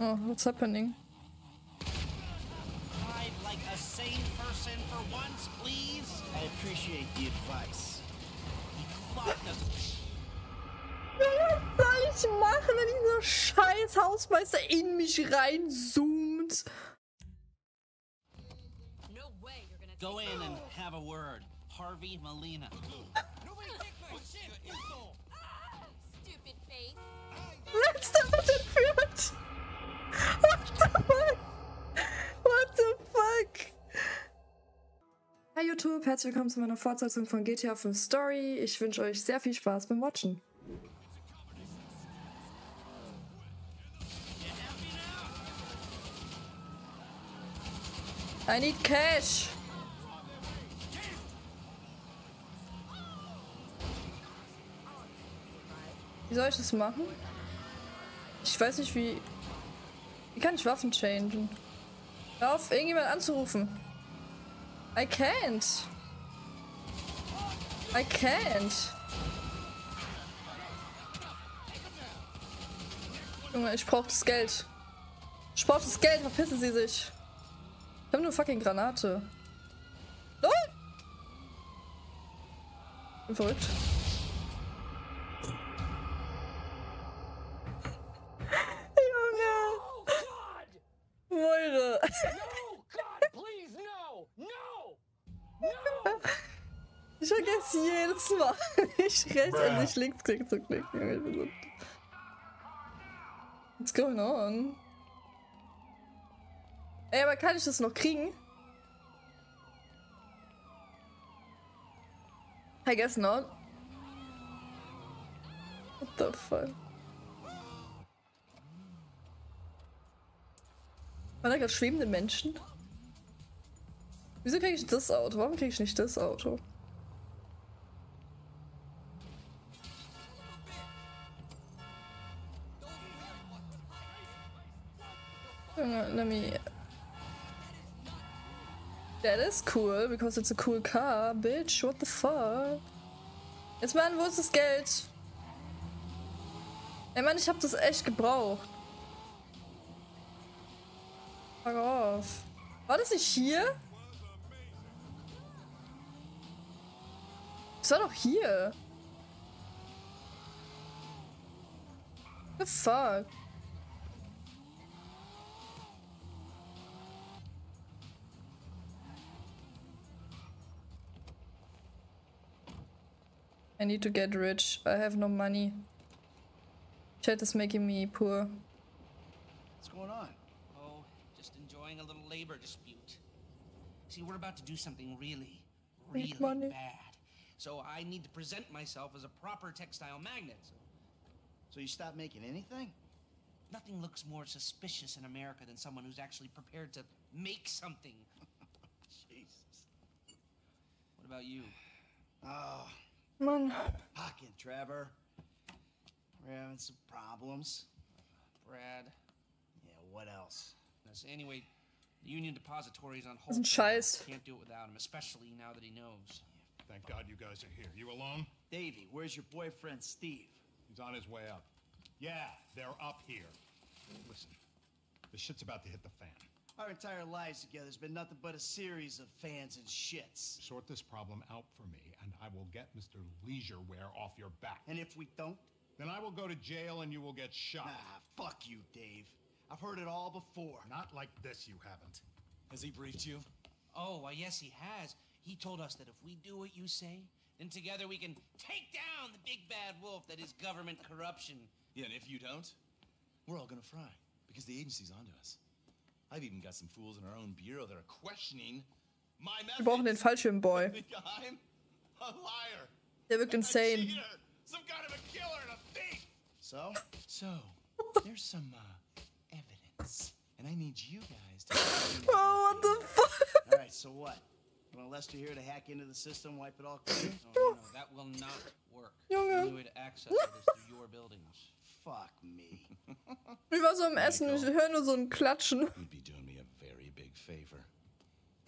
Oh, what's happening? I'd like a sane person for once, please. I appreciate the advice. Was soll ich machen, wenn dieser scheiß Hausmeister in mich reinzoomt? No way you're gonna Go in and have a word. Harvey Molina. Nobody take my shit, ah, Stupid face. Letzter wird entführt. What the fuck? What the fuck? Hi YouTube, herzlich willkommen zu meiner Fortsetzung von GTA 5 Story. Ich wünsche euch sehr viel Spaß beim Watchen. I need cash. Wie soll ich das machen? Ich weiß nicht, wie... Wie kann ich Waffen changen? Hör auf, irgendjemand anzurufen. I can't. I can't. Junge, ich brauch das Geld. Ich brauch das Geld, verpissen Sie sich. Ich hab nur fucking Granate. Oh! Bin verrückt. No, God, please, no, no, no. Ich vergesse jedes Mal, ich rechts und nicht links klick zu klicken. What's going on? Ey, aber kann ich das noch kriegen? I guess not. What the fuck? Waren da gerade schwebende Menschen? Wieso kriege ich das Auto? Warum kriege ich nicht das Auto? Let me... That is cool, because it's a cool car, bitch. What the fuck? Jetzt, Mann, wo ist das Geld? Ey, Mann, ich hab das echt gebraucht. Fuck off. War das nicht hier? Das war doch hier. The fuck? I need to get rich. I have no money. Chat is making me poor. What's going on? A little labor dispute. See, we're about to do something really, really bad. So I need to present myself as a proper textile magnet. So you stop making anything? Nothing looks more suspicious in America than someone who's actually prepared to make something. Jesus. What about you? Ah. Oh. Man. Pocket, Trevor. We're having some problems. Brad. Yeah, what else? Anyway, the Union Depository is on hold. Ein Scheiß. Can't do it without him, especially now that he knows. Thank God you guys are here. You alone? Davey, where's your boyfriend, Steve? He's on his way up. Yeah, they're up here. Listen, this shit's about to hit the fan. Our entire lives together has been nothing but a series of fans and shits. Sort this problem out for me, and I will get Mr. Leisureware off your back. And if we don't? Then I will go to jail and you will get shot. Ah, fuck you, Dave. I've heard it all before. Not like this, you haven't. Has he briefed you? Oh, well, yes, he has. He told us that if we do what you say, then together we can take down the big bad wolf that is government corruption. Yeah, and if you don't, we're all gonna fry because the agency's onto us. I've even got some fools in our own bureau that are questioning my methods. Wir brauchen den Fallschirmboy. I'm a liar. Der wirkt insane. Some kind of a killer and a thief. So? So, there's some uh, and I need you guys to. oh, what the fuck? All right, so what? You want Lester here to hack into the system, wipe it all clean? No, no, no, that will not work. Junge. The only way to access it is through your buildings. Fuck me. Ich war so am Essen, ich höre nur so ein Klatschen. You'd be doing me a very big favor.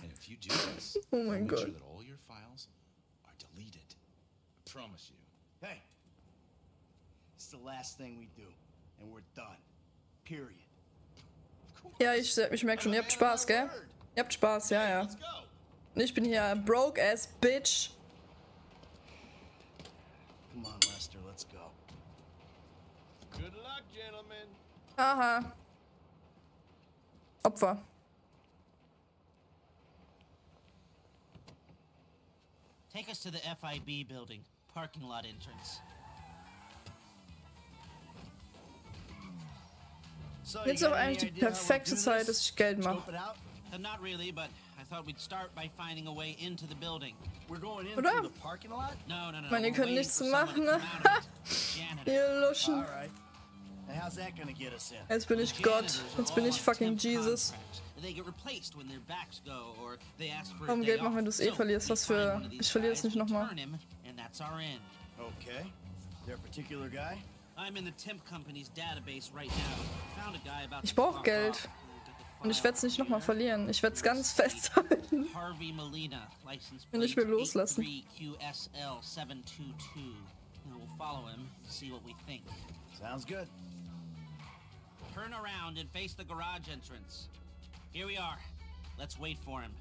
And if you do this, oh my I'll god. Make sure that all your files are deleted. I promise you. Hey, it's the last thing we do, and we're done. Period. Ja, ich, ich merke schon, ihr habt Spaß, gell? Ihr habt Spaß, ja, ja. Und ich bin hier broke ass bitch. Come on, Lester, let's go. Good luck, gentlemen. Aha. Opfer. Take us to the FIB building, parking lot entrance. Jetzt ist auch eigentlich die perfekte Zeit, dass ich Geld mache. Uh, not really, but I thought we'd start by finding a way into the building. We're going in Oder? through the parking lot? No, no, no. meine, ihr könnt nichts machen, ne? Ihr Luschen. Jetzt bin ich Gott. Jetzt bin ich fucking Jesus. contracts. They get replaced when their backs go or they ask for a Warum Geld machen, wenn du es eh verlierst? Was für- ich verliere es nicht nochmal. turn him, and that's our end. Okay. There a particular guy? Ich brauche Geld. Und ich werde es nicht nochmal verlieren. Ich werde es ganz festhalten. see what we loslassen. Sounds good. Turn around and face the garage entrance. Here we are. Let's wait for him.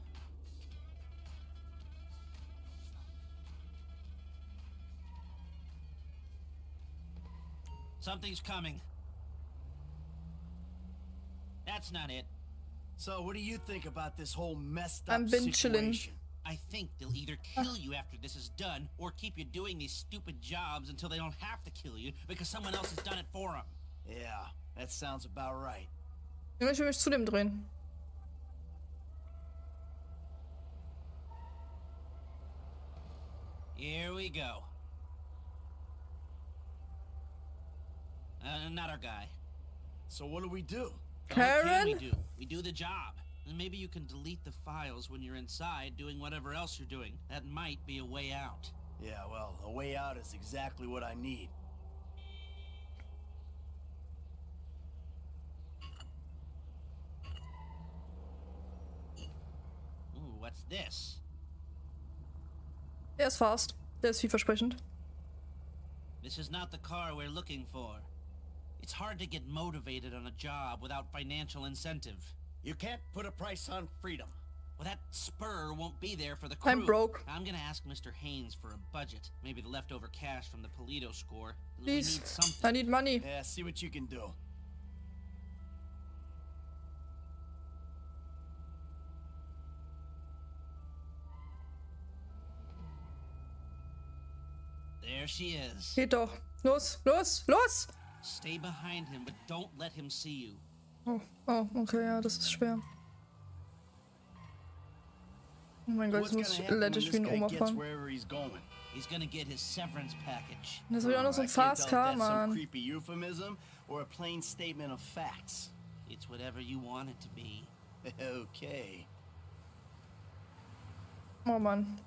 Something's coming. That's not it. So, what do you think about this whole messed up I'm been chilling. I think they'll either kill you after this is done, or keep you doing these stupid jobs until they don't have to kill you because someone else has done it for them. Yeah, that sounds about right. Junge, Ich will mich zu dem drehen. Here we go. Uh, not our guy. So, what do we do? What can we do? We do the job. And maybe you can delete the files when you're inside doing whatever else you're doing. That might be a way out. Yeah, well, a way out is exactly what I need. Ooh, what's this? Der ist fast. Der ist vielversprechend. This is not the car we're looking for. It's hard to get motivated on a job without financial incentive. You can't put a price on freedom. Well, that spur won't be there for the crew. I'm broke. I'm gonna ask Mr. Haynes for a budget. Maybe the leftover cash from the Polito score. We Please. need something. I need money. Yeah, see what you can do. There she is. Geht doch. Los, los, los! Stay behind him, but don't let him see you. Oh, oh, okay, ja, das ist schwer. Oh mein Gott, What's jetzt muss gonna ich happen when lettisch wie ein Oma fahren. he's going? He's gonna get his severance package. Das will auch noch so I ein can't tell Fast if Car, Mann. creepy euphemism or a plain statement of facts. It's whatever you want it to be. okay. Oh Mann.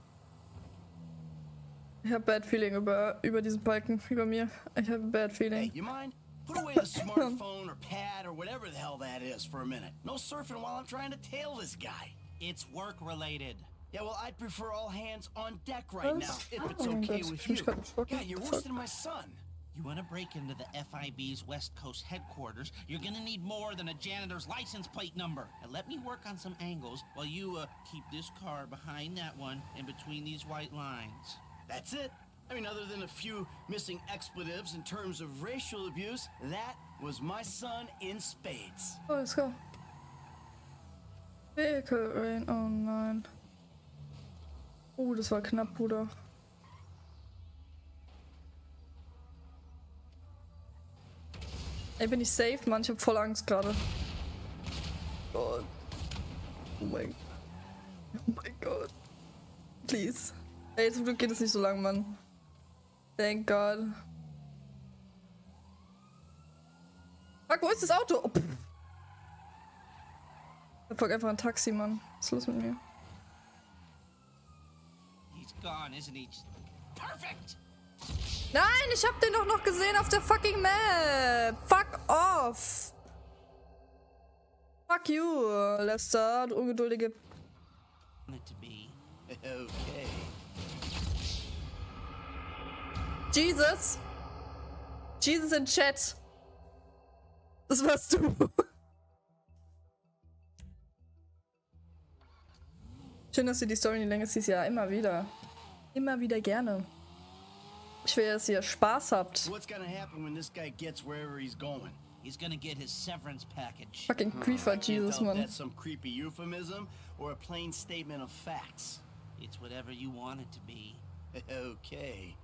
Ich hab bad feeling über, über diesen Balken, über mir. Ich hab bad Hey, feeling. you mind? Put away the smartphone or pad or whatever the hell that is for a minute. No surfing while I'm trying to tail this guy. It's work related. Yeah, well, I'd prefer all hands on deck right now, if it's okay with you. God, you're worse than my son. You want to break into the FIB's West Coast headquarters, you're going to need more than a janitor's license plate number. And let me work on some angles while you uh, keep this car behind that one and between these white lines. That's it. I mean, other than a few missing expletives in terms of racial abuse, that was my son in spades. Oh, let's go. Vehicle Rain, oh nein. Oh, das war knapp, Bruder. Ey, bin ich safe? Mann, ich hab voll Angst gerade. Gott. Oh mein Oh mein Gott. Please. Ey, zum Glück geht es nicht so lang, Mann. Thank God. Fuck, wo ist das Auto? Oh, pff. Ich folg einfach ein Taxi, Mann. Was ist los mit mir? Gone! Nein, ich hab den doch noch gesehen auf der fucking Map. Fuck off. Fuck you, Lester, du ungeduldige. Okay. Jesus! Jesus in Chat! Das warst du. Schön, dass du die Story in die Länge ziehst. Ja, immer wieder. Immer wieder gerne. Ich will, dass ihr Spaß habt. Was wird passieren, wenn dieser Gang woher He's gonna get his severance package. Fucking hmm. creeper, Jesus, man. That's some creepy euphemism or a plain statement of facts. It's whatever you want it to be. Okay.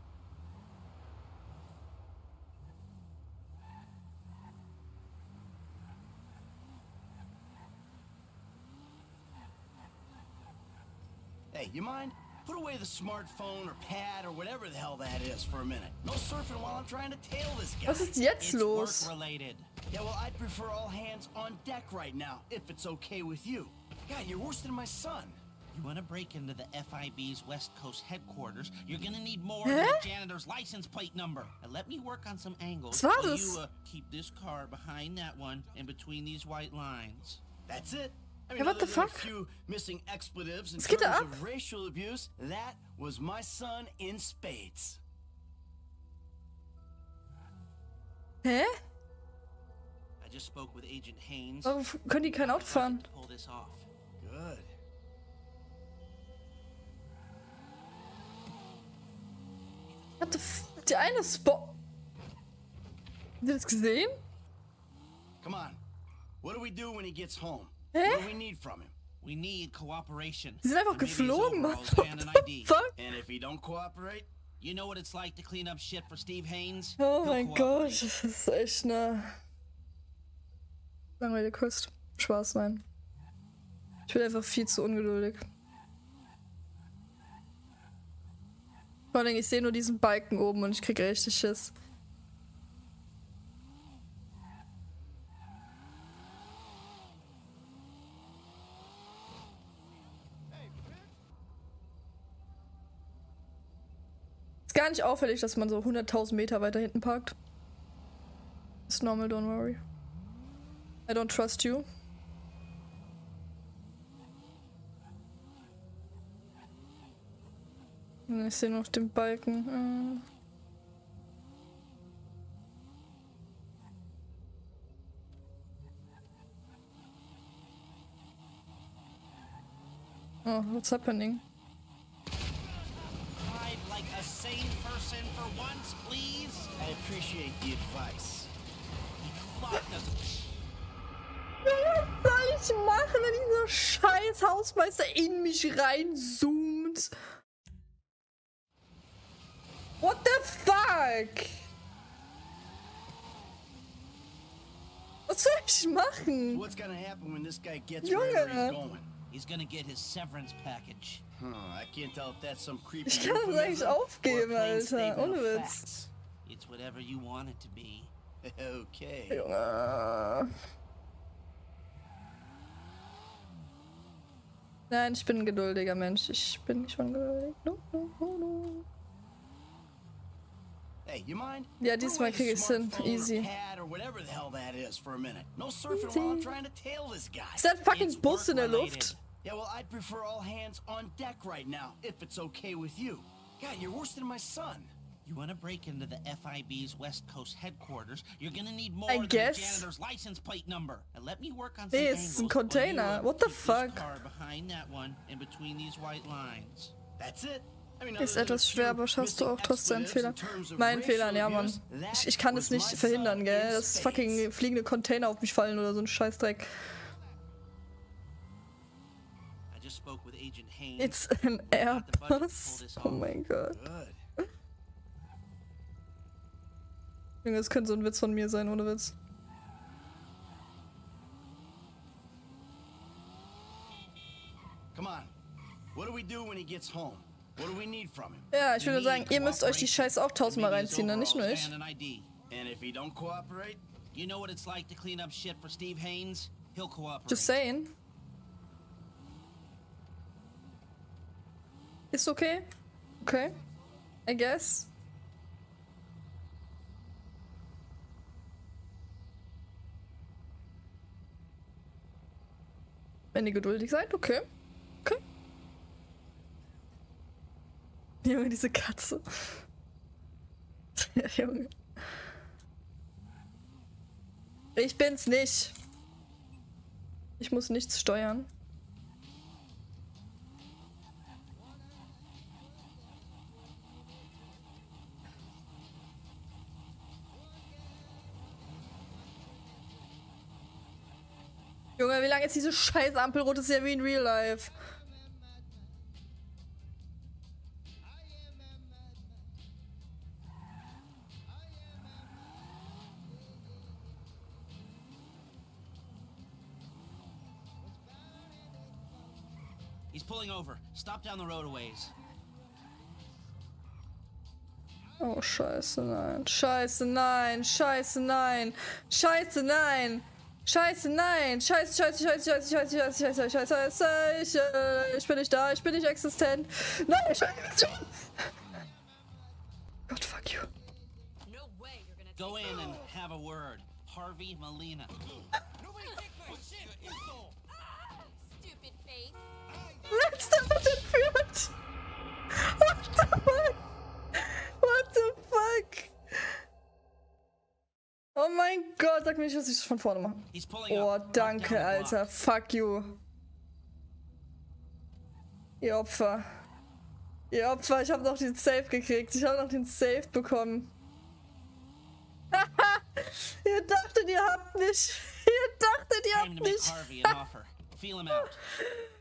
Hey, you mind? Put away the smartphone or pad or whatever the hell that is for a minute. No surfing while I'm trying to tail this guy. Was ist jetzt It's los? work related. Yeah, well, I'd prefer all hands on deck right now, if it's okay with you. God, you're worse than my son. You want to break into the FIB's West Coast headquarters, you're gonna need more Hä? than a janitor's license plate number. And let me work on some angles Was war das? you uh, keep this car behind that one and between these white lines. That's it. I Yeah, what the fuck? A few missing expletives in Was geht da terms of racial abuse. That was my son in spades. Hä? I just spoke with Agent Haynes. Warum f- können die kein Auto fahren? Pull this off. Good. What the f Die eine Spot. Habt ihr das gesehen? Come on. What do we do when he gets home? Hä? Die sind einfach geflogen, Mann. fuck? You know what it's like to clean up shit for Steve Haynes? Oh mein. Gott, das ist echt eine langweilige Kost. Spaß, nein. Ich bin einfach viel zu ungeduldig. Vor allem, ich sehe nur diesen Balken oben und ich krieg richtig Schiss. Gar nicht auffällig, dass man so 100.000 Meter weiter hinten parkt. Ist normal, don't worry. I don't trust you. Ich sehe noch den Balken. äh. Oh, what's happening? Like a sane person for once, please. I appreciate the advice. Was soll ich machen, wenn dieser scheiß Hausmeister in mich reinzoomt? What the fuck? Was soll ich machen? What's gonna happen when this guy gets Junge. wherever he's going? He's gonna get his severance package. Huh, I can't tell if that's some creepy Ich kann das eigentlich aufgeben, Alter. Ohne Witz. It's whatever you want it to be. Okay. Junge. Nein, ich bin ein geduldiger Mensch. Ich bin schon geduldig. No, no, no. Hey, you mind? Ja, diesmal away the krieg ich's hin. Easy. That is da ein fucking Bus in der. Luft? Yeah, well, I'd prefer all hands on deck right now, if it's okay with you. God, you're worse than my son. You want to break into the FIB's West Coast headquarters, you're gonna need more I than guess. a janitor's license plate number. And let me work on some while you, Container. What the fuck? car behind that one and between these white lines. That's it. I mean, Ist etwas schwer, aber schaffst du auch trotzdem einen Fehler. Mein Fehler, ja, Mann. Ich, ich kann es nicht verhindern, gell? Dass fucking fliegende Container auf mich fallen oder so ein Scheißdreck. Just spoke with Agent Haynes. It's an Airbus. Oh mein Gott. Junge, das könnte so ein Witz von mir sein, ohne Witz. Come on. What do we do when he gets home? What do we need from him? Ja, ich würde sagen, ihr müsst euch die. Scheiße auch tausendmal reinziehen, ne? Nicht nur ich. And if he don't cooperate? You know what it's like to clean up shit for Steve Haynes? He'll cooperate. Just saying. Ist okay. Okay. I guess. Wenn ihr geduldig seid, okay. Okay. Junge, diese Katze. Junge. Ich bin's nicht. Ich muss nichts steuern. Lange ist diese scheiß Ampel rot? Das ist ja wie in Real Life. He's pulling over. Stop down the road a ways. Oh, scheiße, nein. Scheiße, nein. Scheiße, nein. Scheiße, nein. Scheiße, nein. Scheiße, scheiße, scheiße, scheiße, scheiße, scheiße, scheiße, scheiße, scheiße. Ich, äh, ich bin nicht da. Ich bin nicht existent. Nein, scheiße. Gott, fuck you. No way you're gonna Go in and have a word. Harvey Molina. Sag mir nicht, dass ich das von vorne mache. Oh, danke. Alter. Fuck you. Ihr Opfer. Ihr Opfer, ich habe noch den Safe gekriegt. Ich habe noch den Safe bekommen. ihr dachtet, ihr habt nicht. Ihr dachtet, ihr habt out.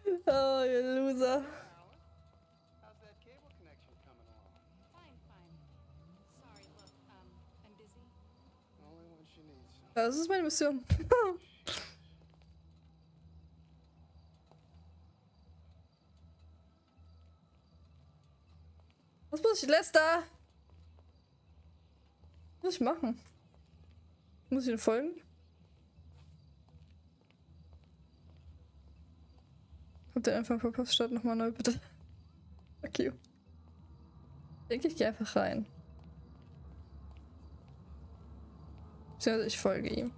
Oh, ihr Loser. Das ist meine Mission. Was muss ich, Lester? Was muss ich machen? Muss ich ihm folgen? Hab den einfach verpasst, start nochmal neu, bitte. Fuck you. Ich denke, ich gehe einfach rein. Ich folge ihm.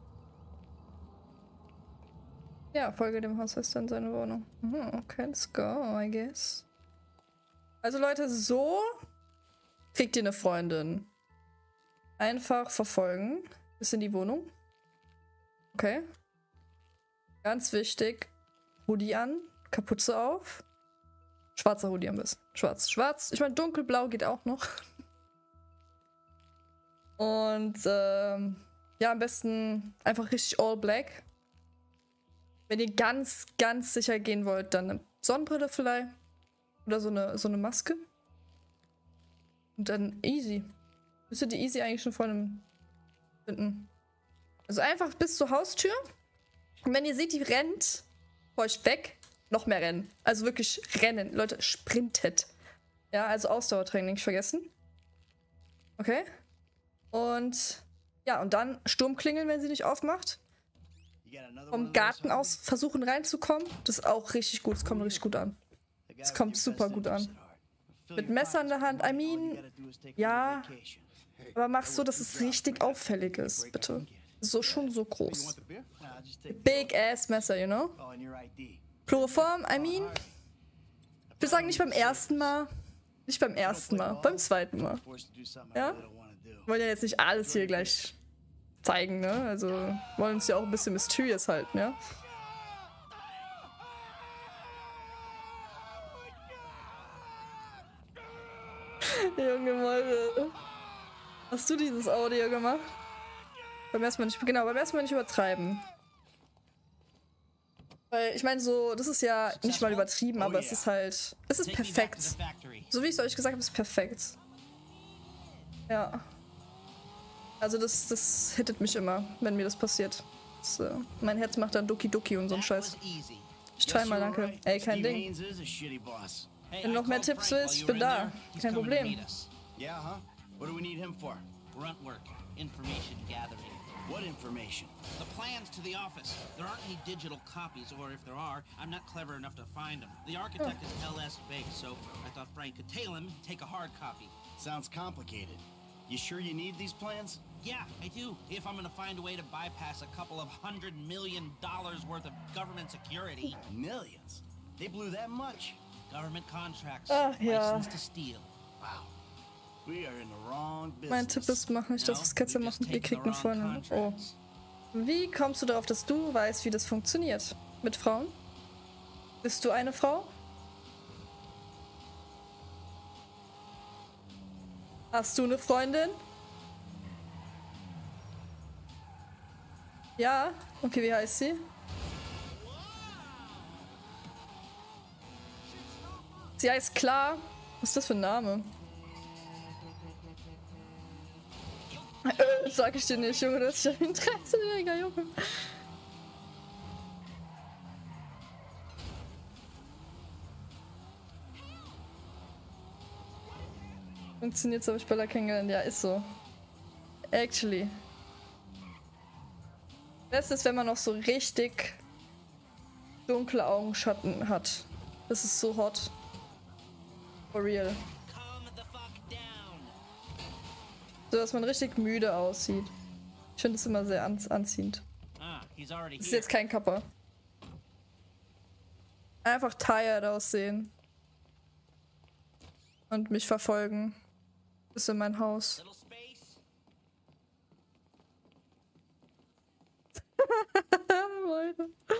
Ja, folge dem Hausmeister in seine Wohnung. Mhm, okay, let's go, I guess. Also Leute, so kriegt ihr eine Freundin. Einfach verfolgen. Bis in die Wohnung. Okay. Ganz wichtig. Hoodie an. Kapuze auf. Schwarzer Hoodie am besten. Schwarz. Schwarz. Ich meine, dunkelblau geht auch noch. Und ähm, ja, am besten einfach richtig all black. Wenn ihr ganz, ganz sicher gehen wollt, dann eine Sonnenbrille vielleicht. Oder so eine, so eine Maske. Und dann easy. Müsstet ihr easy eigentlich schon vor einem finden. Also einfach bis zur Haustür. Und wenn ihr seht, die rennt vor euch weg, noch mehr rennen. Also wirklich rennen. Leute, sprintet. Ja, also Ausdauertraining nicht vergessen. Okay. Und ja, und dann Sturm klingeln, wenn sie nicht aufmacht. Vom Garten aus versuchen reinzukommen. Das ist auch richtig gut. Es kommt richtig gut an. Es kommt super gut an. Mit Messer in der Hand, I mean, ja. Aber machst so, dass es richtig auffällig ist, bitte. So schon so groß. Big ass Messer, you know? Oh. Chloroform, I mean. Ich würde sagen, nicht beim ersten Mal. Nicht beim ersten Mal, beim zweiten Mal. Ja? Wollen ja jetzt nicht alles hier gleich zeigen, ne? Also wollen uns ja auch ein bisschen mysterious halten, ja? Junge Mäuse. Hast du dieses Audio gemacht? Beim ersten Mal nicht, genau, beim ersten Mal nicht übertreiben. Weil ich meine, so, das ist ja nicht mal übertrieben, aber es ist halt. Es ist perfekt. So wie ich es euch gesagt habe, ist perfekt. Ja. Also das, das hittet mich immer, wenn mir das passiert. Das, äh, mein Herz macht dann Doki Doki und so ein That Scheiß. Ich dreimal, you're danke. Ey, kein Ding. Wenn du noch mehr Tipps willst, ich bin da. Kein Problem. What information? The plans to the office. There aren't any digital copies, or if there are, I'm not clever enough to find them. The architect is LS Base, so I thought Frank could tail him, take a hard copy. Sounds complicated. You sure you need these plans? Yeah, I do. If I'm gonna find a way to bypass a couple of hundred million dollars worth of government security, Millions. They blew that much. government contracts, Ach, ja. license to steal. Wow. We are in the wrong business. Mein Tipp ist, mach nicht, dass das Ketzer machen. Ihr taken kriegt the eine wrong Freundin. Oh. Wie kommst du darauf, dass du weißt, wie das funktioniert? Mit Frauen? Bist du eine Frau? Hast du eine Freundin? Ja, okay, wie heißt sie? Sie heißt Klar. Was ist das für ein Name? Äh, sag ich dir nicht, Junge, das ist ja ein 13-jähriger Junge. Funktioniert so, habe ich Bella kennengelernt. Ja, ist so. Actually. Das ist, wenn man noch so richtig dunkle Augenschatten hat. Das ist so hot. For real. So, dass man richtig müde aussieht. Ich finde es immer sehr an anziehend. Ah, Das ist jetzt kein Kapper. Einfach tired aussehen. Und mich verfolgen. Bis in mein Haus. Little space. Leute.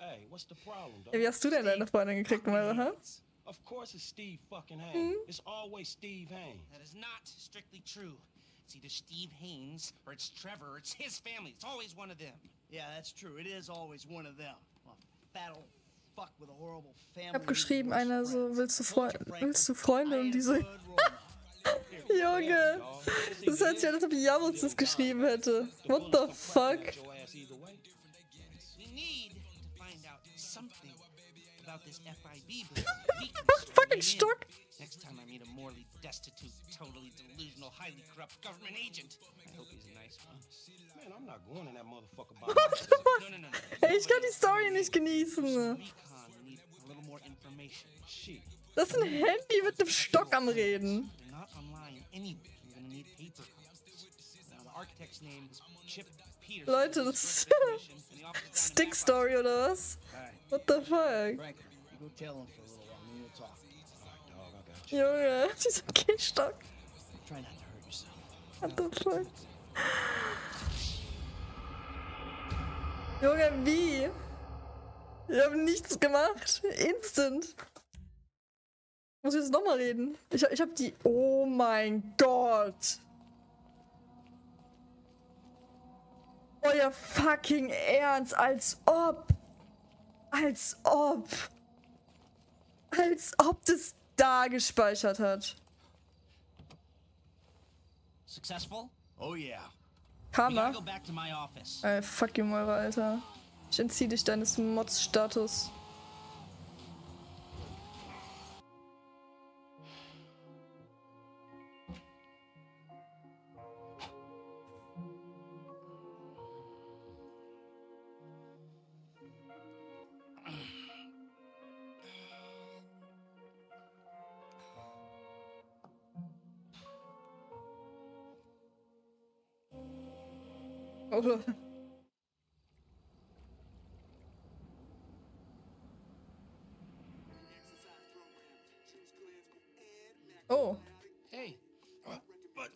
Hey, what's the problem, dog? Ey, Wie hast du denn deine Freundin gekriegt, Moira, hä? Of course it's Steve fucking Haines. It's always Steve Haines. That is not strictly true. It's either Steve Haynes or it's Trevor or it's his family. It's always one of them. Yeah, that's true. It is always one of them. A fat old fuck with a horrible family. Ich hab geschrieben, einer so, willst du, Franklin, willst du Freunde? Und ain't Junge. Das hört sich an, als ob Javus das geschrieben hätte. What the fuck? Fucking in. Stock. Next time I meet a morally destitute, totally delusional, highly corrupt government agent, I hope he's a nice one. Man, I'm not going in that motherfucker fuck? No, no, no, no. Ey, ich kann die Story nicht genießen. Das ist ein Handy mit einem Stock am Reden. Not online anywhere. You're gonna need paper copies. Now, the architect's name is Chip Peterson. Leute, das ist Stick. Story oder was? What the fuck? Franklin, you go tell him for a little while. We need to talk. Dog, I got you. Junge, dieser Gehstock. Try not to hurt yourself. What the fuck? Junge, wie? Ich habe nichts gemacht. Instant. Muss ich jetzt nochmal reden? Ich, ich habe die. Oh mein Gott. Euer fucking Ernst. Als ob. Als ob. Als ob das da gespeichert hat. Successful? Oh, yeah. We gotta Hammer. go back to my office. Ey, fuck you, Alter. Ich entziehe dich deines Mods-Status. Oh. Oh. Hey. But.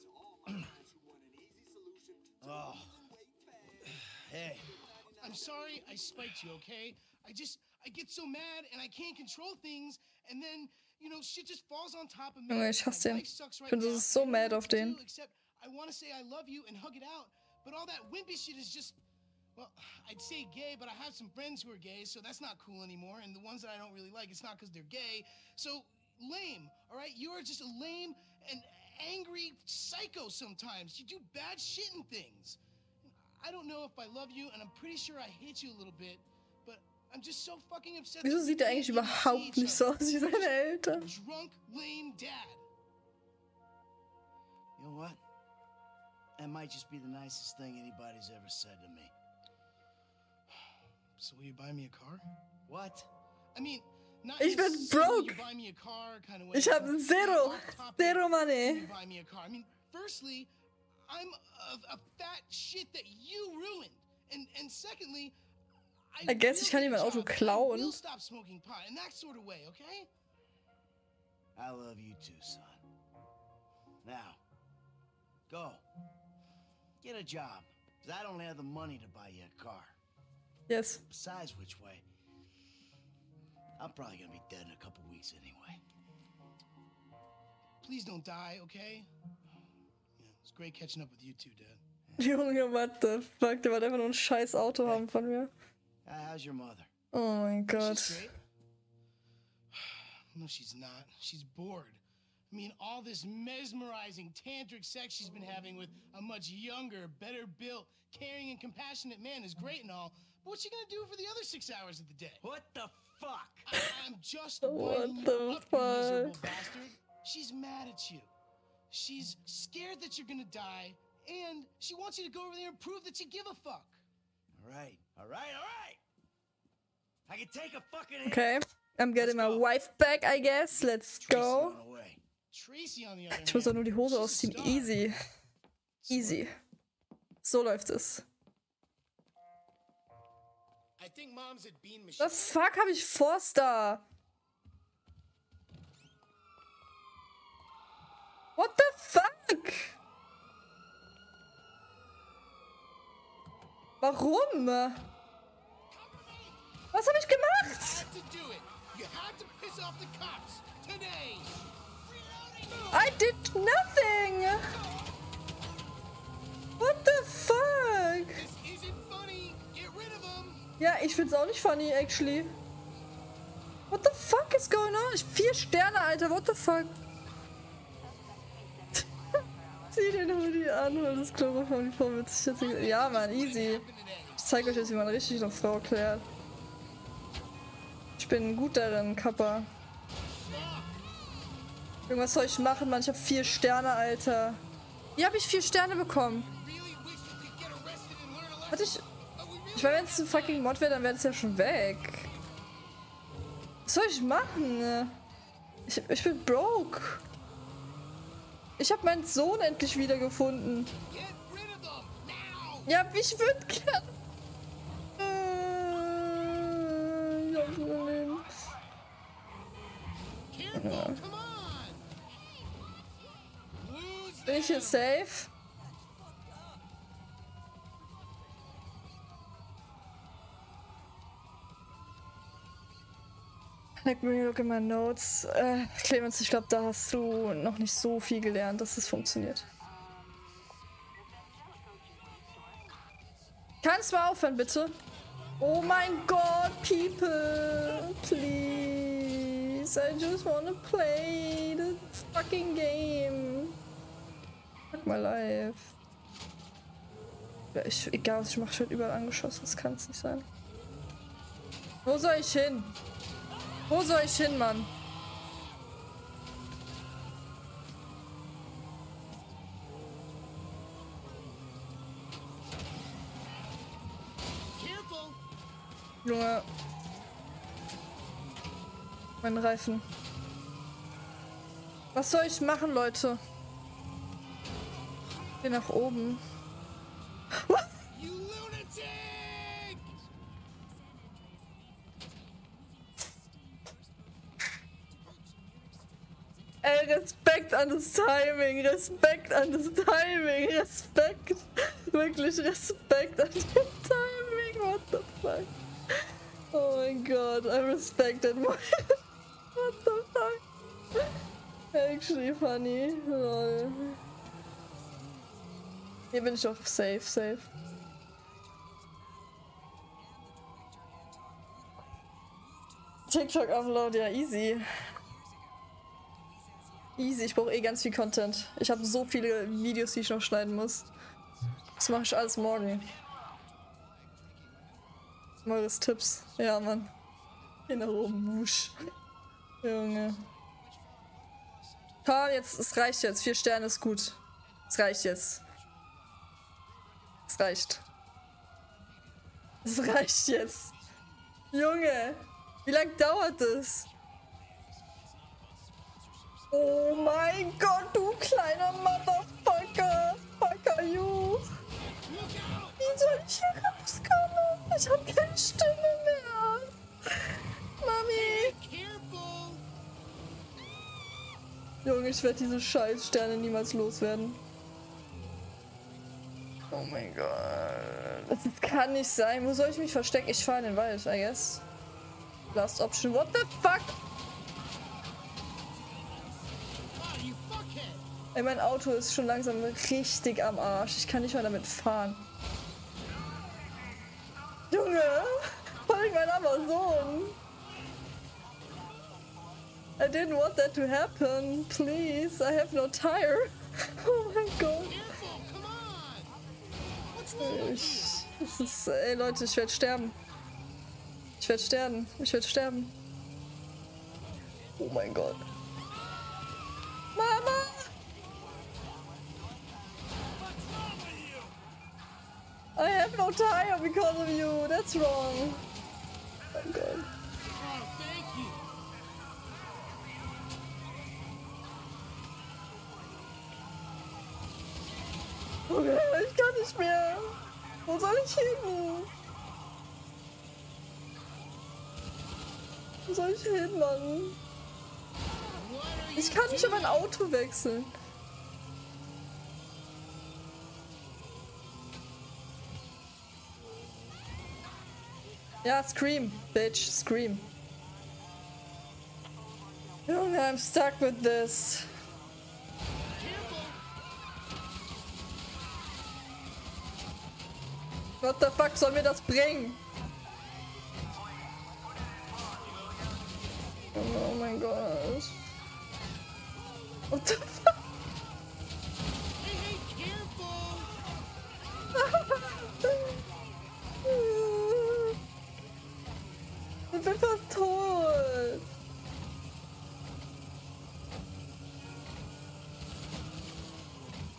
oh. Hey. I'm sorry I spiked you, okay? I just I get so mad and I can't control things and then, you know, shit just falls on top of me. Junge, ich hasse My den. life Ich bin so- now. so I don't know mad what auf den. Except I want to say I love you and hug it out, but all that wimpy shit is just well, I'd say gay, but I have some friends who are gay, so that's not cool anymore. And the ones that I don't really like, it's not because they're gay. So lame, all right? You are just a lame and angry psycho sometimes. You do bad shit and things. I don't know if I love you, and I'm pretty sure I hate you a little bit, but I'm just so fucking upset. Wieso that we sieht er can't eigentlich even überhaupt nicht so other. aus wie seine Eltern? Drunk, lame dad. You know what? That might just be the nicest thing anybody's ever said to me. So will you buy me a car? What? I mean, not Ich in bin so broke. You buy me a car kind of way. Ich habe but zero, off-topic, money. You buy me a car. I mean, firstly, I'm a, a fat shit that you ruined, and and secondly, I, I guess ich will kann ihm ein Auto job, and I klauen. will stop smoking pot in that sort of way, okay? I love you too, son. Now, go. Get a job. Because I don't have the money to buy you a car. Yes. Besides which way, I'm probably gonna be dead in a couple weeks anyway. Please don't die, okay? Yeah, it's great catching up with you too, Dad. Junge, what the fuck? Der wollte einfach nur ein scheiß Auto haben von mir. Uh, how's your mother? Oh mein She's great. No, she's not. She's bored. I mean, all this mesmerizing tantric sex she's been having with a much younger, better built, caring, and compassionate man is great and all. But what's she gonna do for the other six hours of the day? What the fuck? I- I'm just What winding the up, you miserable fuck? bastard. She's mad at you. She's scared that you're gonna die, and she wants you to go over there and prove that you give a fuck. All right, all right, all right. I can take a fucking hit. Okay. I'm getting my wife back, I guess. Let's Tracy go. Ich muss doch nur die Hose ausziehen. Easy. Easy. So läuft es. The fuck habe ich Forster? What the fuck? Warum? Was habe ich gemacht? You had to piss off the cops today. I did nothing. What the fuck? This isn't funny. Get rid of him. Ja, ich find's auch nicht funny, actually. What the fuck is going on? Vier Sterne, Alter. What the fuck? Zieh den Hoodie an, hol das Chloroform vor mit sich jetzt. Ja, Mann, easy. Ich zeig euch jetzt, wie man richtig eine Frau klärt. Ich bin gut darin, Kappa. Irgendwas soll ich machen, Mann? Ich hab vier Sterne, Alter. Wie hab ich vier Sterne bekommen? Warte, ich. Ich meine, wenn es ein fucking Mod wäre, dann wäre es ja schon weg. Was soll ich machen? Ich, ich bin broke. Ich habe meinen Sohn endlich wiedergefunden. Ja, ich würde gern. Äh, ich hab's überlebt. Careful, Bin ich them. safe? Let me look in my notes. Äh, Clemens, ich glaube, da hast du noch nicht so viel gelernt, dass es funktioniert. Kannst du mal aufhören, bitte? Oh mein Gott, people! Please, I just wanna play the fucking game. Fuck my life. Ja, ich, egal ich ich werde überall angeschossen. Das kann es nicht sein. Wo soll ich hin? Wo soll ich hin, Mann? Junge. Mein Reifen. Was soll ich machen, Leute? Geh nach oben. Ey, Respekt an das Timing, Respekt an das Timing, Respekt. Wirklich Respekt an das Timing, what the fuck. Oh mein Gott, I respect it. what the fuck. Actually funny. Lol. Hier bin ich doch safe, safe. TikTok Upload, ja easy. Easy, ich brauche eh ganz viel Content. Ich habe so viele Videos, die ich noch schneiden muss. Das mache ich alles morgen. Eures Tipps. Ja, Mann. Hier nach oben, wusch. Junge. Komm, jetzt, es reicht jetzt. Vier Sterne ist gut. Es reicht jetzt. Es reicht. Es reicht jetzt. Junge, wie lange dauert das? Oh mein Gott, du kleiner Motherfucker. Fucker, you. Wie soll ich hier rauskommen? Ich hab keine Stimme mehr. Mami. Junge, ich werde diese scheiß Sterne niemals loswerden. Oh mein Gott. Das kann nicht sein. Wo soll ich mich verstecken? Ich fahre in den Wald, I guess. Last option. What the fuck? Ey, mein Auto ist schon langsam richtig am Arsch. Ich kann nicht mehr damit fahren. Junge, gegen meinen Amazon. I didn't want that to happen. Please, I have no tire. Oh mein Gott. Ich, es ist, ey Leute, ich werde sterben. Ich werde sterben. Ich werde sterben. Oh mein Gott. Mama! I have no tire because of you. That's wrong. Soll ich hin? Wo soll ich hin, Mann? Ich kann nicht in mein Auto wechseln. Ja, scream, bitch, scream. Junge, I'm stuck with this. What the fuck soll mir das bringen? Oh mein Gott. What the fuck? Ich bin fast tot.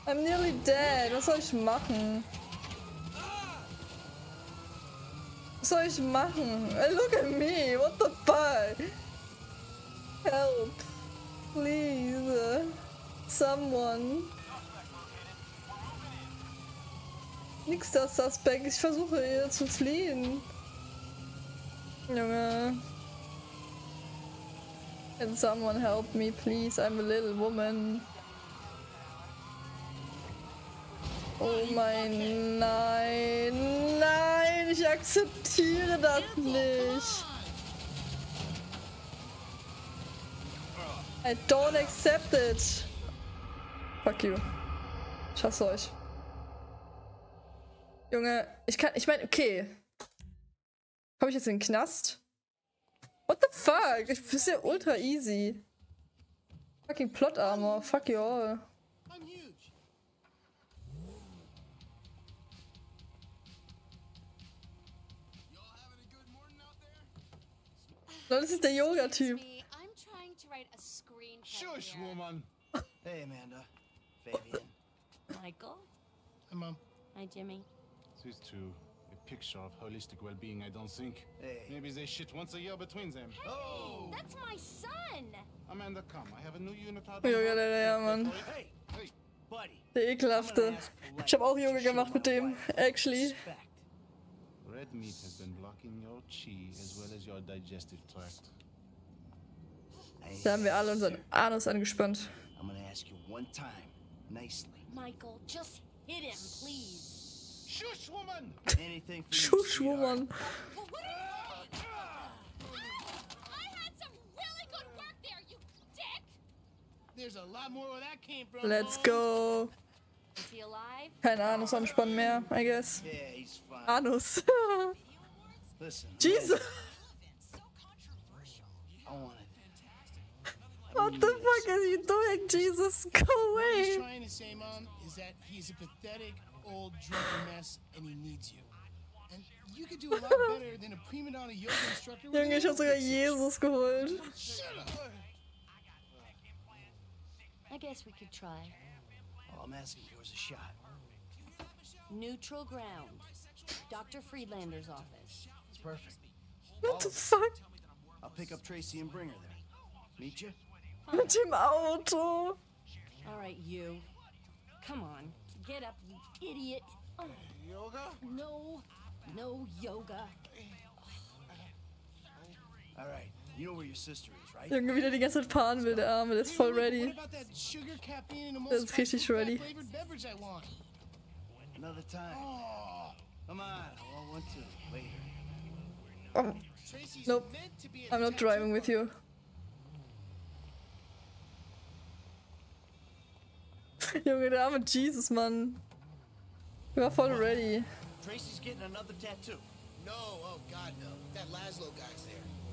I'm nearly dead. Was soll ich machen? Was soll ich machen? Look at me. What the fuck? Help. Please. Someone. Nix da Suspect. Ich versuche hier zu fliehen. Junge. Can someone help me, please? I'm a little woman. Oh mein nein, ich akzeptiere das nicht. I don't accept it. Fuck you. Ich hasse euch. Junge, ich kann, ich meine, okay. Komm ich jetzt in den Knast? What the fuck? Ich bin ja ultra easy. Fucking Plot Armor. Fuck you all. Das ist der Yoga-Typ. Shush, woman. Hey, Amanda. Fabian. Michael. Hi, Mom. Hi, Jimmy. This is true. A picture of holistic well-being, I don't think. Hey. Maybe they shit once a year between them. Oh! That's my son. Amanda, come. I have a new unit out. Der, ja, Mann. Hey, Hey, buddy. Der ekelhafte. Ich habe auch Yoga gemacht mit dem. Actually. Respect. Red meat has been blocking your chi as well as your digestive tract. I- Da haben wir alle unseren Anus angespannt. I'm gonna ask you one time, nicely. Michael, just hit him, please. Shush, woman! Anything for you, Schusch, sweetheart. Woman. Well, what are you I had some really good work there, you dick. There's a lot more where that came from. Let's Mom. go. Is he alive? Kein Anus anspannen mehr, I guess. Yeah, he's fine. Anus. Jesus. What the fuck are you doing, Jesus? Go What he's away. trying to say, Mom, is that he's a pathetic, old, drunken mess, and he needs you. And you could do a lot better than a prima donna yoga instructor. Junge, ich hab sogar Jesus geholt. Shut up. I guess we could try. All I'm asking for is a shot. Neutral ground. Dr. Friedlander's office. It's perfect. What the fuck? I'll pick up Tracy and bring her there. Meet you? Mit dem Auto. All right, you. Come on. Get up, you idiot. Oh, Yoga? no. No yoga. All right. You know where your sister is, right? Junge, wieder die ganze Zeit fahren will, der Arme. Der ist voll ready. about that sugar, caffeine, and Das ist richtig ready. flavored beverage I want? Another time. Oh, Come on. All one, two. Later. Oh, Tracy's Nope. meant to be a I'm not driving with you. Junge, der arme Jesus, Mann. Ich war voll ready. Tracy's getting another tattoo. No, oh God, no. That Laszlo guy's there.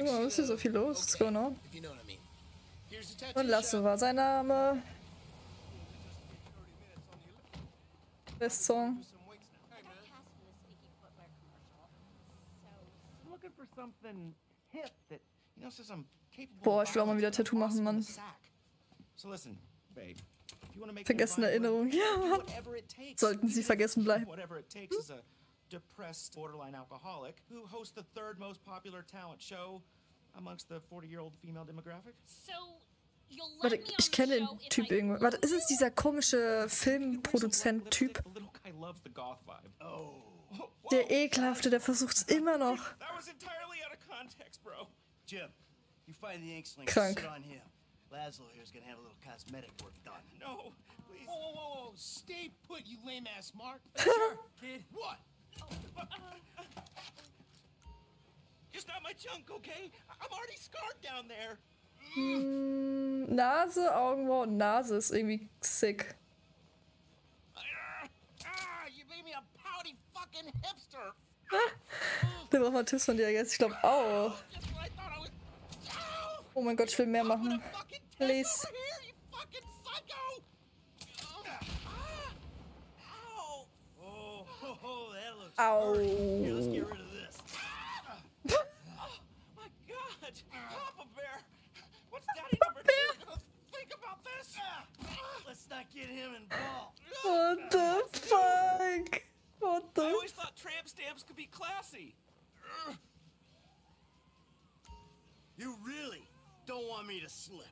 Oh, es ist so of- viel los. What's going on? Und Lasso war sein Name. Best Song. Boah, ich will auch mal wieder Tattoo machen, Mann. So Vergessene Erinnerung. Ja, Mann. Sollten sie vergessen bleiben. Whatever it takes is a depressed borderline alcoholic who hosts the third most popular talent show amongst the 40-year-old female demographic. So, you'll let Warte, me on ich the kenne den show if Typ I irgendwo. Warte, ist es dieser komische Filmproduzent-Typ? The little guy loves the goth vibe. Oh. Der ekelhafte, der versucht's immer noch. That was entirely out of context, bro. Jim, you find the inkling. Krank. Sit on him. Laszlo here's gonna have a little cosmetic work done. No, please. Whoa, whoa, whoa, whoa. Stay put, you lame ass Mark. Sure, kid. What? Just not my junk, okay? I- I'm already scarred down there. Hm, Nase, Augenbrauen und Nase ist irgendwie sick. You made me a pouty fucking hipster. Der braucht mal Tipps von dir jetzt. Ich glaube. Ow! Oh mein Gott, ich will mehr machen. Please. Ho, that Ow. hurting. Here, let's get rid of this. Oh, my God! Uh, Papa Bear! What's Daddy number two gonna think about this? Uh, let's not get him involved. What uh, the fuck? What the? I always thought tramp stamps could be classy. You really don't want me to slip.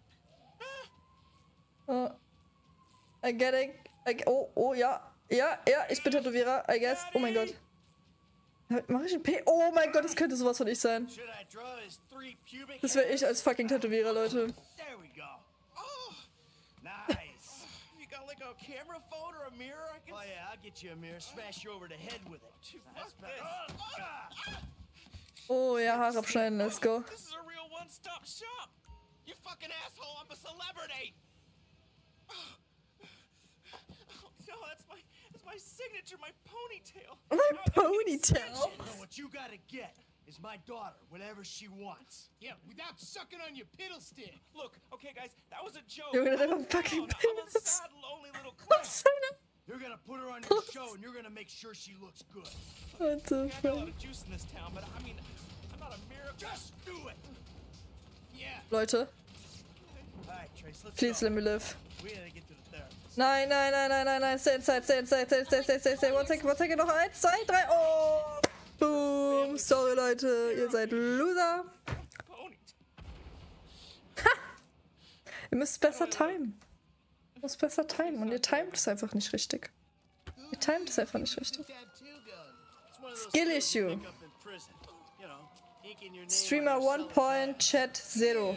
Oh. I get it. I ge- oh, oh, ja. Ja, ja, ich bin Tätowierer, I guess. Oh mein Gott. Mach ich ein P? Oh mein Gott, das könnte sowas von ich sein. Das wäre ich als fucking Tätowierer, Leute. Oh, Nice. you got like a camera phone or a mirror I can Oh yeah, I'll get you a mirror. Smash you over the head with it. That's fuck better. this. Oh ja, Haare abschneiden, let's go. This is a real one-stop shop. You fucking asshole, I'm a celebrity. Oh, no, that's my my signature, my ponytail. My Now I gotta ponytail. No, what you gotta get is my daughter, whatever she wants. Yeah, without sucking on your piddle stick. Look, okay, guys, that was a joke. You're gonna I'm have a fucking down. I'm a sad, lonely little clown. Was. You're gonna put her on your show and you're gonna make sure she looks good. What the I got a lot of juice in this town, but I mean, I'm not a miracle. Just do it. Yeah. Leute, Alright, Trace, let's please go. let me live. We gotta get to the therapist. Nein, nein, nein, nein, nein, nein. Stay inside, stay inside, stay, stay, stay, stay, stay. One second, one second. Noch eins, zwei, drei. Oh! Boom. Sorry, Leute. Ihr seid Loser. Ponytail. Ihr müsst besser timen. Ihr müsst besser timen. Und ihr timet es einfach nicht richtig. Ihr timet es einfach nicht richtig. Skill issue. Streamer on your 1 cell point, Chat 0.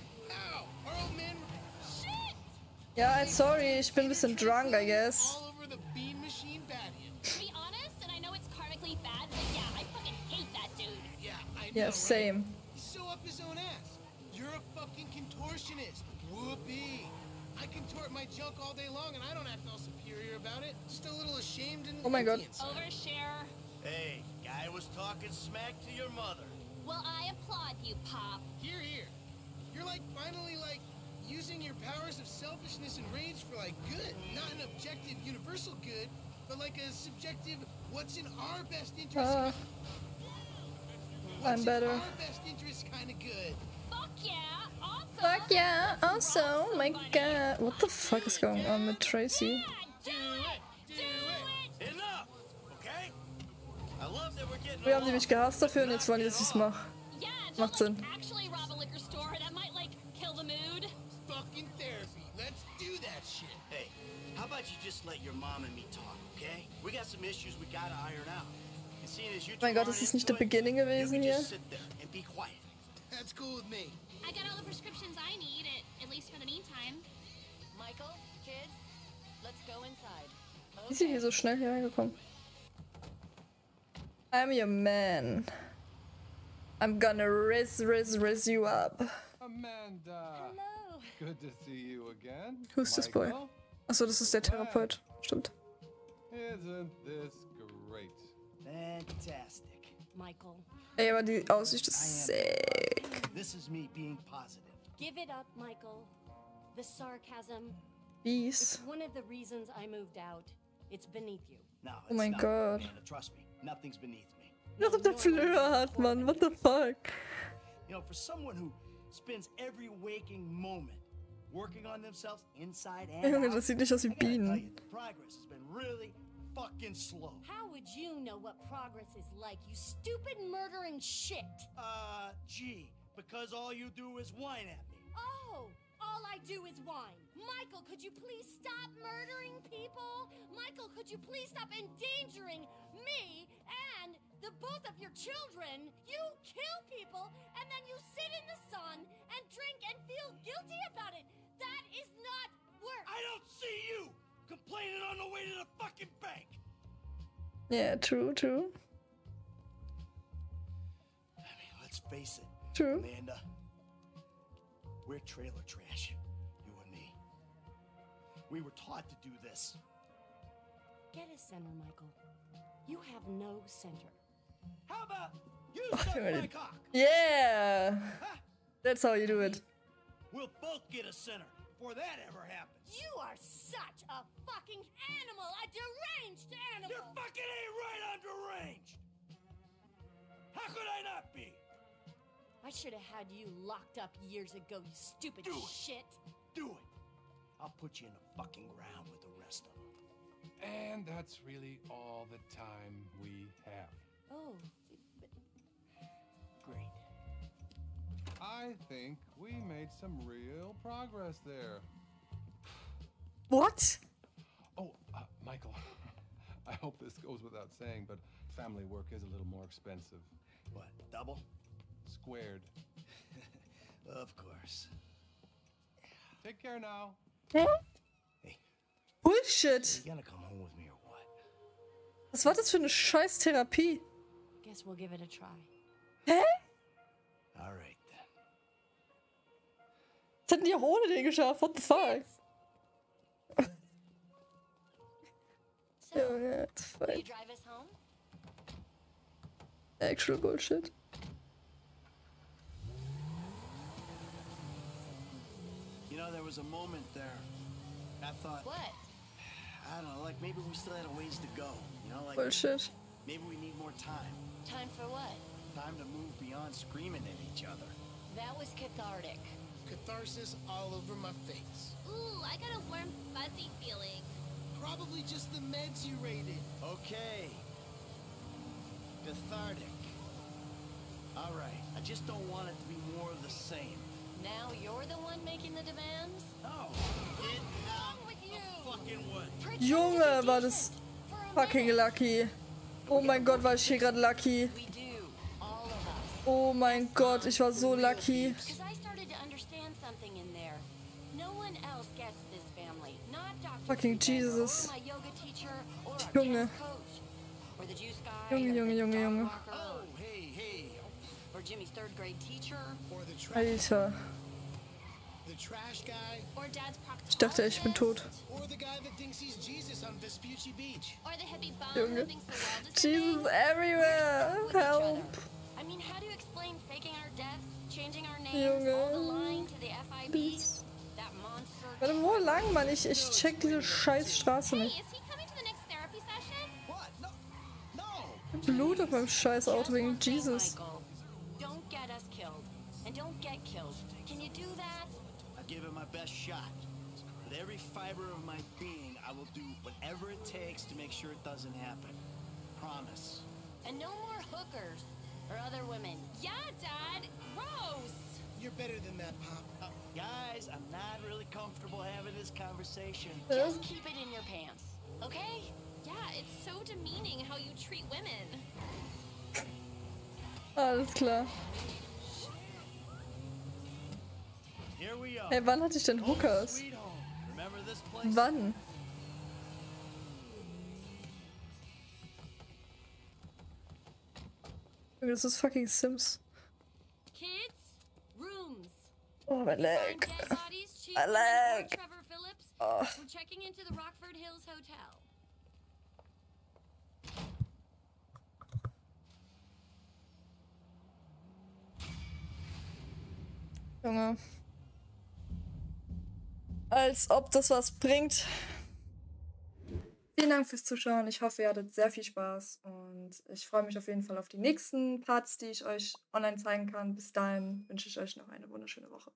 Ja, sorry, ich bin ein bisschen drunk, I guess. all over the beam machine patio. To be honest, and I know it's karmically bad, but yeah, I fucking hate that dude. Yeah, I know. Yeah, right? same. He's so up his own ass. You're a fucking contortionist. Whoopee. I contort my junk all day long and I don't act all superior about it. Just a little ashamed and Oh my God. empty inside. Overshare. Hey, guy was talking smack to your mother. Well, I applaud you, Pop. Here, here. You're like finally like using your powers of selfishness and rage for like good. Not an objective universal good, but like a subjective, what's in our best interest? Uh, what's I'm in better. our best interest kind of good. Fuck yeah! Also, Fuck yeah, also, my god. What the fuck is going on with Tracy? do it! Do it! Enough, okay? I love that we're getting Früher haben die along. gehasst dafür und jetzt wollen die, dass ich's mache. Macht Sinn. Just let your mom and me talk, okay? We got some issues we gotta iron out. And seeing as you Oh mein two Gott, ist aren't das nicht into der it, Beginning you gewesen can hier? just sit there and be quiet. That's cool with me. I got all the prescriptions I need, at, at least for the meantime. Michael, kids, let's go inside. Wie ist sie hier so schnell hier reingekommen? I'm your man. I'm gonna riz, riz, riz you up. Amanda. Hello. Good to see you again. Who's this boy? Achso, das ist der Therapeut. Stimmt. Isn't this great? Fantastic. Michael, Ey, aber die Aussicht ist sick. This is me being positive. give it up, Michael. The sarcasm. Wies. It's one of the reasons I moved out. It's beneath you. No, Oh mein Gott. Trust me, nothing's beneath me. Was ob der Flöhe hat, Mann. What the fuck? You know, for someone who spends every waking moment working on themselves inside and Junge, out, das sieht nicht aus wie I gotta tell Bienen. you, progress has been really fucking slow. How would you know what progress is like, you stupid murdering shit? Uh, gee, because all you do is whine at me. Oh, all I do is whine. Michael, could you please stop murdering people? Michael, could you please stop endangering me and the both of your children? You kill people and then you sit in the sun and drink and feel guilty about it. That is not work. I don't see you complaining on the way to the fucking bank. Yeah, true, true. I mean, let's face it, True. Amanda. We're trailer trash, you and me. We were taught to do this. Get a center, Michael. You have no center. How about you Ach, suck my cock? Yeah! That's how you do it. We'll both get a center before that ever happens. You are such a fucking animal, a deranged animal. You fucking ain't right on deranged. How could I not be? I should have had you locked up years ago, you stupid Do it. shit. Do it. I'll put you in the fucking ground with the rest of them. And that's really all the time we have. Oh, I think we made some real progress there. What? Oh, uh, Michael, I hope this goes without saying, but family work is a little more expensive. What, double? Squared. Of course. Take care now. Hä? Hey, Bullshit! you gonna come home with me or what? Was war das für eine scheiß Therapie? guess we'll give it a try. Hä? All right then. Das hätten die auch ohne den geschafft. What the fuck? So, Junge, what the you drive us home? Actual Bullshit. You know, there was a moment there. I thought, What? I don't know, like maybe we still had a ways to go. You know, like Bullshit. maybe we need more time. Time for what? Time to move beyond screaming at each other. That was cathartic. Catharsis all over my face. Ooh, I got a warm, fuzzy feeling. Probably just the meds you rated. Okay. Cathartic. All right. I just don't want it to be more of the same. Now you're the one making the demands? No. What's It wrong with you? fucking would. Pretend Junge, war das decent for a fucking lucky. Oh mein Gott, war ich hier gerade lucky. We do, all of us. Oh mein Gott, ich war so lucky. Jimmy's third grade teacher. Or the trash, Alter. Ich dachte, ich bin tot. Jesus Junge. Jesus everywhere. Help. Junge. all Warte, wo lang, Mann? Ich, ich check diese scheiß Straße Hey, nicht. is he coming to the next therapy session? Blut auf meinem scheiß Auto wegen Jesus. Michael. Don't get us killed. And don't get killed. Can you do that? I'll give it my best shot. With every fiber of my being, I will do whatever it takes to make sure it doesn't happen. Promise. And no more hookers or other women. Yeah, Dad. Gross. You're better than that, Pop. Guys, I'm not really comfortable having this conversation. Just keep it in your pants, okay? Yeah, it's so demeaning how you treat women. Ah, alles klar. Here we are. Hey, wann hatte ich denn Hookers? sweet home. Remember this place? Wann? Das ist fucking Sims. Oh, Find Leg. My leg. Oh. We're checking into the Rockford Hills Hotel. Junge. Als ob das was bringt. Vielen Dank fürs Zuschauen. Ich hoffe, ihr hattet sehr viel Spaß und ich freue mich auf jeden Fall auf die nächsten Parts, die ich euch online zeigen kann. Bis dahin wünsche ich euch noch eine wunderschöne Woche.